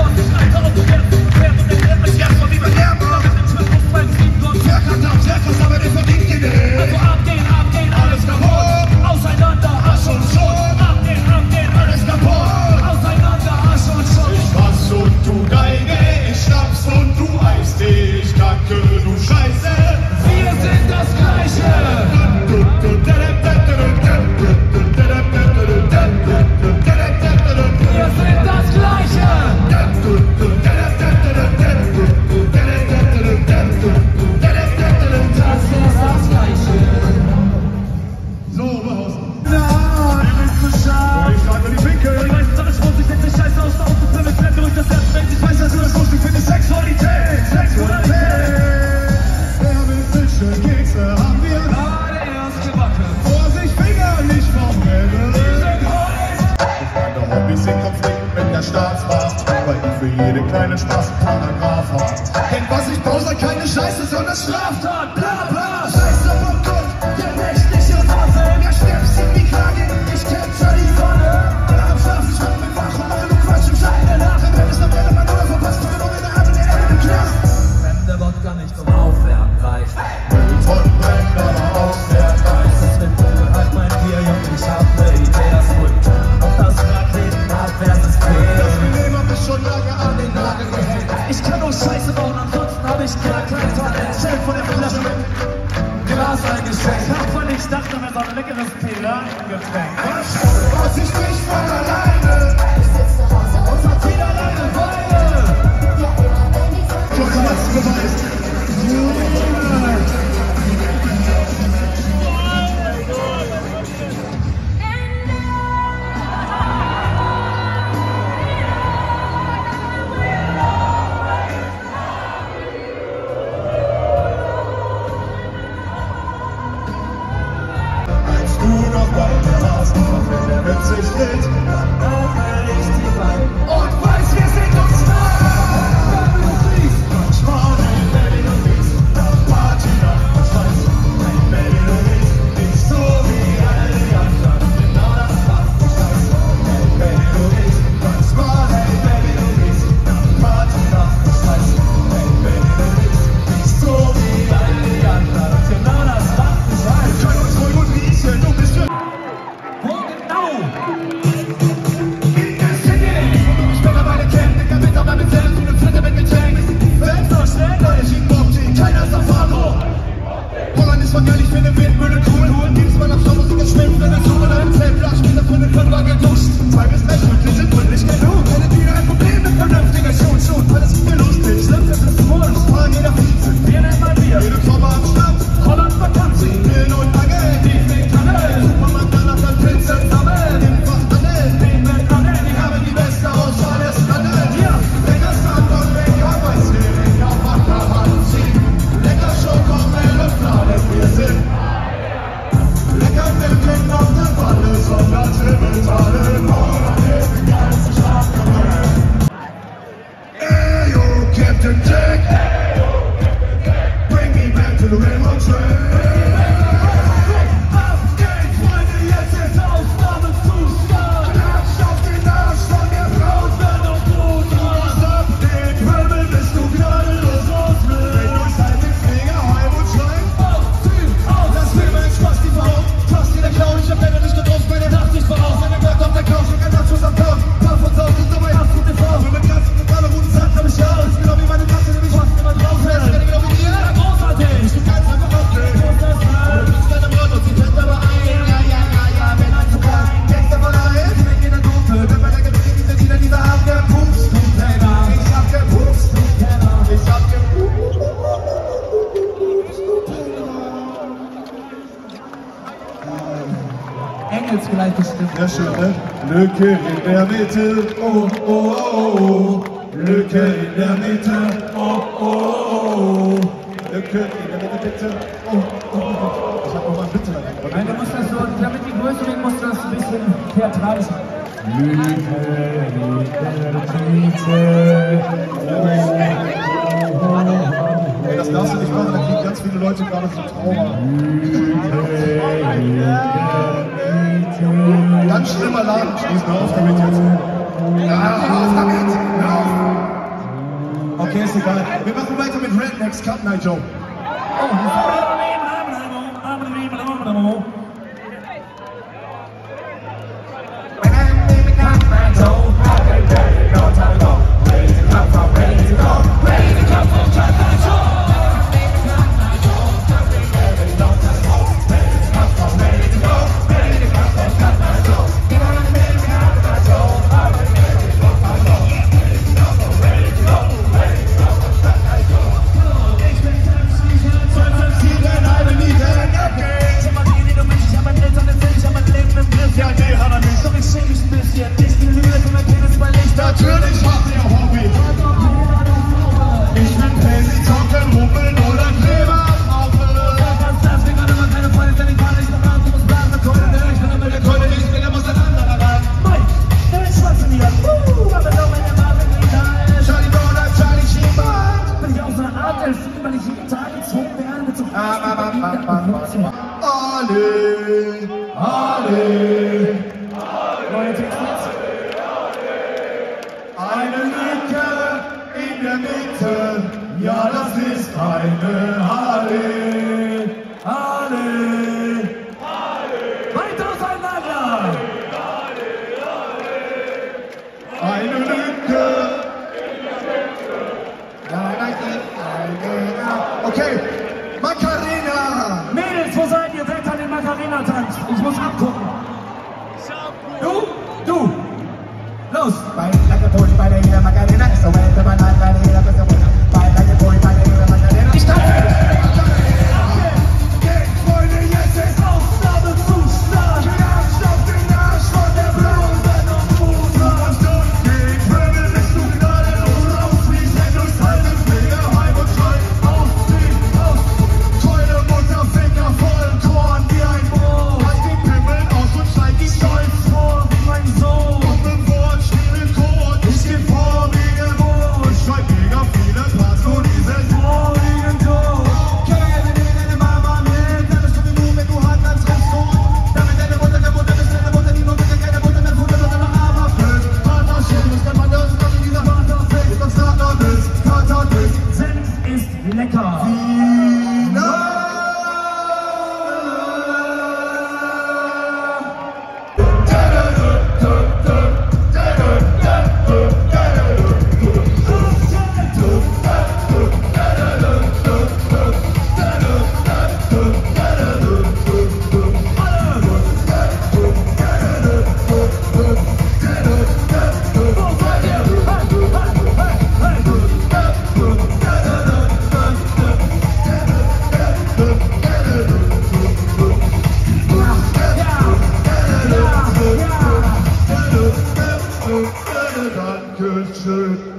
Fuck. Außer keine Scheiße, sondern Straftat, bla bla. Scheiße vom Gott, der nächtliche Sonne. Mehr Schnips in wie Kragen, ich capture die Sonne. Bin am Schlafen, schreibe mit Wach und mache nur Quatsch und schreibe nach. Im Bett ist eine Welle, mein verpasst, komme nur der Hand in der Knast. Wenn der Wodka nicht zum Aufwärmen reicht, Mülltonnen brennen, aber aufwärts. Das ist doch wohl nicht das, sondern so ein leckeres Pelatengetränk. Wenn der Wind sich dreht, dann öffne ich die Beine und vielleicht das Riff. Sehr schön, ne? Lücke in der Mitte, oh, oh, oh, oh. Le in der Mitte, oh, oh, oh, oh. Le in der Mitte, bitte, oh, oh, oh, oh. Ich hab noch mal ein Bitte dabei. Nein, du musst das so, damit die Größe weg, musst du das ein bisschen theatralisch machen. Le cœur in der Mitte, oh, oh, oh. oh. Ey, das darfst du nicht machen, da kriegen ganz viele Leute gerade so Trauma. Ganz schlimmer mal Schließt Schließen auf damit jetzt. Na, auf damit! Hör auf! Okay, ist egal. Wir machen weiter mit Rednecks Cup Night Joe. Oh, Alle, alle, neue Texas. Eine Lücke in der Mitte, ja das ist eine Halle. Jonathan, ich muss abgucken. Du, du, los! Bei bei der Jeder Macarena, ist der Göster,